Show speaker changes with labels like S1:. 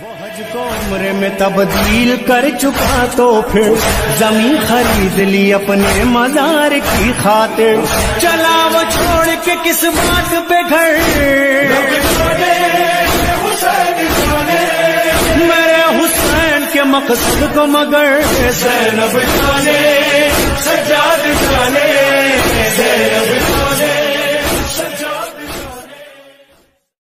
S1: वो हज को उम्र में तब्दील कर चुका तो फिर ज़मीन खरीद ली अपने मजार की खातिर। चला वो छोड़ के किस बात पे घर? मेरे हुसैन के मकसद को मगर। सैन जाने